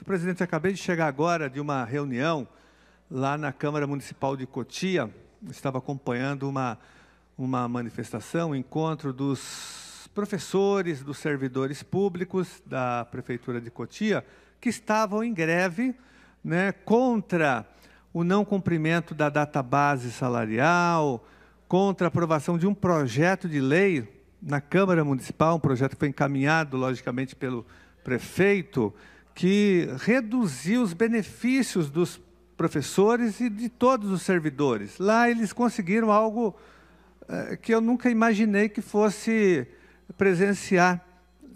Senhor presidente, acabei de chegar agora de uma reunião lá na Câmara Municipal de Cotia. Estava acompanhando uma, uma manifestação, um encontro dos professores, dos servidores públicos da Prefeitura de Cotia, que estavam em greve né, contra o não cumprimento da data base salarial, contra a aprovação de um projeto de lei na Câmara Municipal, um projeto que foi encaminhado, logicamente, pelo prefeito, que reduziu os benefícios dos professores e de todos os servidores. Lá eles conseguiram algo eh, que eu nunca imaginei que fosse presenciar,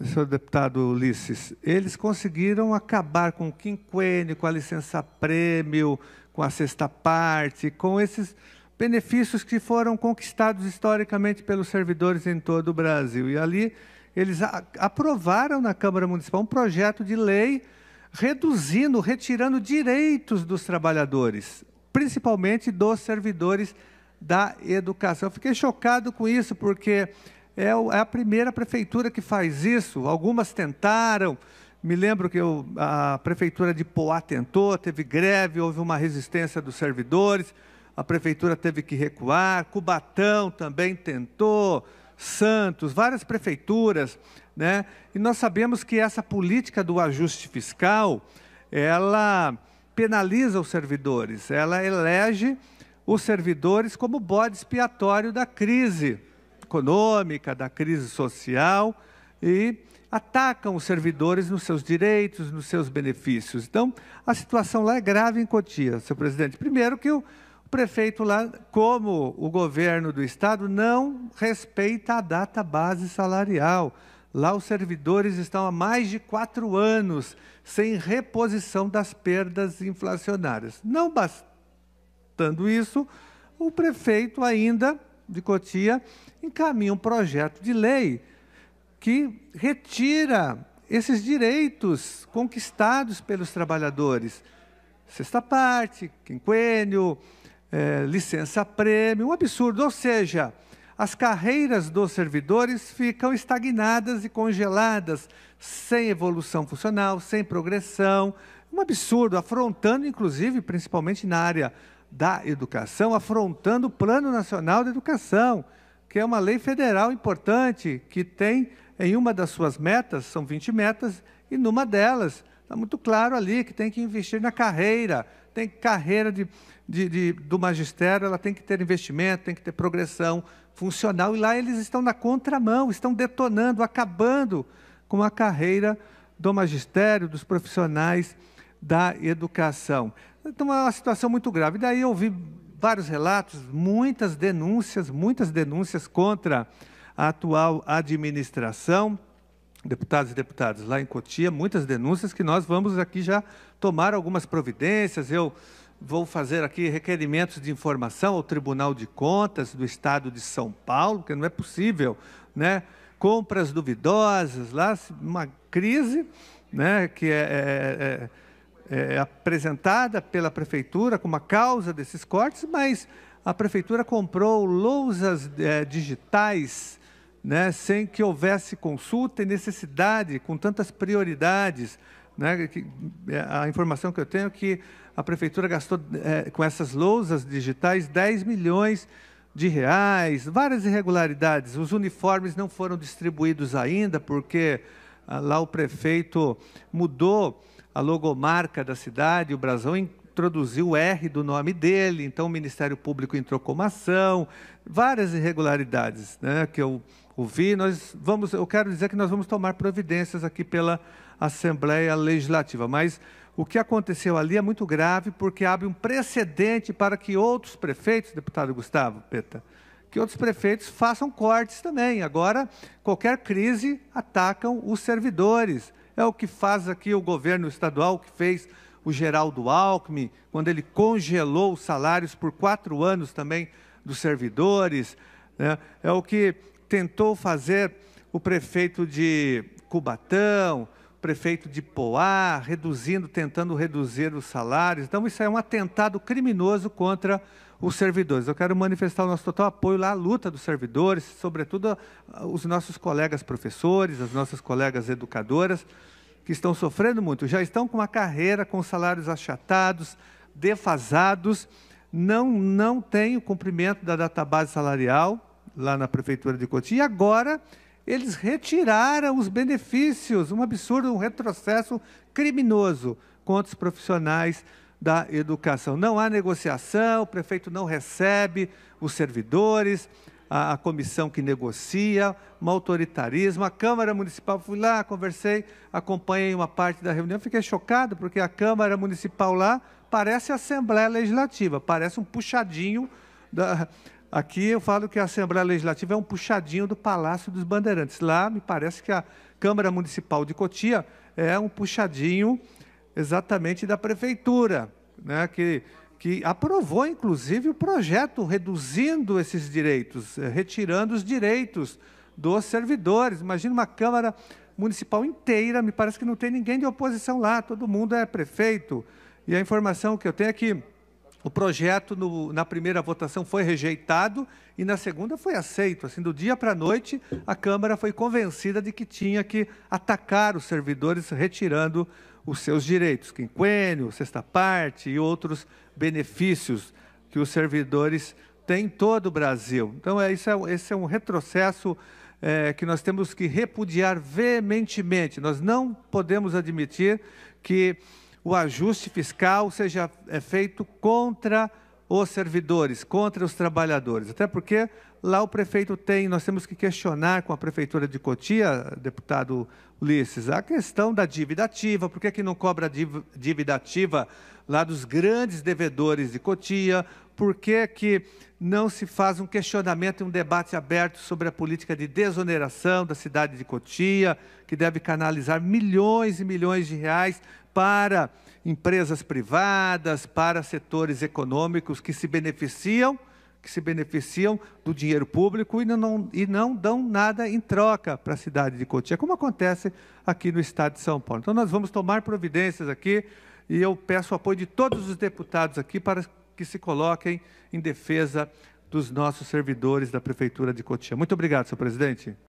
senhor deputado Ulisses. Eles conseguiram acabar com o quinquênio, com a licença-prêmio, com a sexta parte, com esses benefícios que foram conquistados historicamente pelos servidores em todo o Brasil. E ali eles aprovaram na Câmara Municipal um projeto de lei reduzindo, retirando direitos dos trabalhadores, principalmente dos servidores da educação. Eu fiquei chocado com isso, porque é, é a primeira prefeitura que faz isso. Algumas tentaram. Me lembro que eu, a prefeitura de Poá tentou, teve greve, houve uma resistência dos servidores, a prefeitura teve que recuar. Cubatão também tentou. Santos, várias prefeituras, né? E nós sabemos que essa política do ajuste fiscal, ela penaliza os servidores, ela elege os servidores como bode expiatório da crise econômica, da crise social e atacam os servidores nos seus direitos, nos seus benefícios. Então, a situação lá é grave em Cotia, senhor presidente. Primeiro que o o prefeito lá, como o governo do estado, não respeita a data base salarial. Lá os servidores estão há mais de quatro anos sem reposição das perdas inflacionárias. Não bastando isso, o prefeito ainda de Cotia encaminha um projeto de lei que retira esses direitos conquistados pelos trabalhadores. Sexta parte, quinquênio, é, licença-prêmio, um absurdo. Ou seja, as carreiras dos servidores ficam estagnadas e congeladas, sem evolução funcional, sem progressão. Um absurdo, afrontando, inclusive, principalmente na área da educação, afrontando o Plano Nacional de Educação, que é uma lei federal importante, que tem em uma das suas metas, são 20 metas, e numa delas está muito claro ali que tem que investir na carreira, tem carreira de de, de, do magistério, ela tem que ter investimento, tem que ter progressão funcional, e lá eles estão na contramão, estão detonando, acabando com a carreira do magistério, dos profissionais da educação. Então, é uma situação muito grave. Daí eu ouvi vários relatos, muitas denúncias, muitas denúncias contra a atual administração, deputados e deputadas lá em Cotia, muitas denúncias que nós vamos aqui já tomar algumas providências. Eu vou fazer aqui requerimentos de informação ao Tribunal de Contas do Estado de São Paulo, porque não é possível, né? Compras duvidosas, lá uma crise, né? Que é, é, é, é apresentada pela prefeitura como a causa desses cortes, mas a prefeitura comprou lousas é, digitais, né? Sem que houvesse consulta e necessidade, com tantas prioridades, né? Que, é, a informação que eu tenho é que a prefeitura gastou é, com essas lousas digitais 10 milhões de reais, várias irregularidades. Os uniformes não foram distribuídos ainda, porque ah, lá o prefeito mudou a logomarca da cidade, o brasão introduziu o R do nome dele, então o Ministério Público entrou com uma ação, várias irregularidades né, que eu ouvi. Nós vamos, eu quero dizer que nós vamos tomar providências aqui pela Assembleia Legislativa, mas o que aconteceu ali é muito grave porque abre um precedente para que outros prefeitos, deputado Gustavo Peta, que outros prefeitos façam cortes também. Agora, qualquer crise atacam os servidores. É o que faz aqui o governo estadual, que fez o Geraldo Alckmin, quando ele congelou os salários por quatro anos também dos servidores. Né? É o que tentou fazer o prefeito de Cubatão, prefeito de Poá, reduzindo, tentando reduzir os salários. Então, isso é um atentado criminoso contra os servidores. Eu quero manifestar o nosso total apoio à luta dos servidores, sobretudo os nossos colegas professores, as nossas colegas educadoras, que estão sofrendo muito, já estão com uma carreira com salários achatados, defasados, não, não tem o cumprimento da database salarial lá na Prefeitura de Cotia, e agora eles retiraram os benefícios, um absurdo, um retrocesso criminoso contra os profissionais da educação. Não há negociação, o prefeito não recebe os servidores, a, a, comissão que negocia, um autoritarismo. A Câmara Municipal, fui lá, conversei, acompanhei uma parte da reunião, fiquei chocado, porque a Câmara Municipal lá parece a Assembleia Legislativa, parece um puxadinho da. Aqui eu falo que a Assembleia Legislativa é um puxadinho do Palácio dos Bandeirantes. Lá me parece que a Câmara Municipal de Cotia é um puxadinho exatamente da Prefeitura, né, que que aprovou, inclusive, o projeto reduzindo esses direitos, eh, retirando os direitos dos servidores. Imagina uma Câmara Municipal inteira, me parece que não tem ninguém de oposição lá, todo mundo é prefeito. E a informação que eu tenho é que o projeto, no, na primeira votação, foi rejeitado e na segunda foi aceito. Assim, do dia para a noite, a Câmara foi convencida de que tinha que atacar os servidores, retirando os seus direitos, quinquênio, sexta parte e outros benefícios que os servidores têm em todo o Brasil. Então, é, isso é, esse é um retrocesso é, que nós temos que repudiar veementemente. Nós não podemos admitir que o ajuste fiscal seja é, feito contra os servidores, contra os trabalhadores. Até porque lá o prefeito tem, nós temos que questionar com a prefeitura de Cotia, deputado Ulisses, a questão da dívida ativa, por que, que não cobra dívida ativa lá dos grandes devedores de Cotia, por que, que não se faz um questionamento e um debate aberto sobre a política de desoneração da cidade de Cotia, que deve canalizar milhões e milhões de reais para empresas privadas, para setores econômicos que se beneficiam que se beneficiam do dinheiro público e não, e não dão nada em troca para a cidade de Cotia, como acontece aqui no estado de São Paulo. Então, nós vamos tomar providências aqui e eu peço o apoio de todos os deputados aqui para que se coloquem em defesa dos nossos servidores da Prefeitura de Cotia. Muito obrigado, senhor presidente.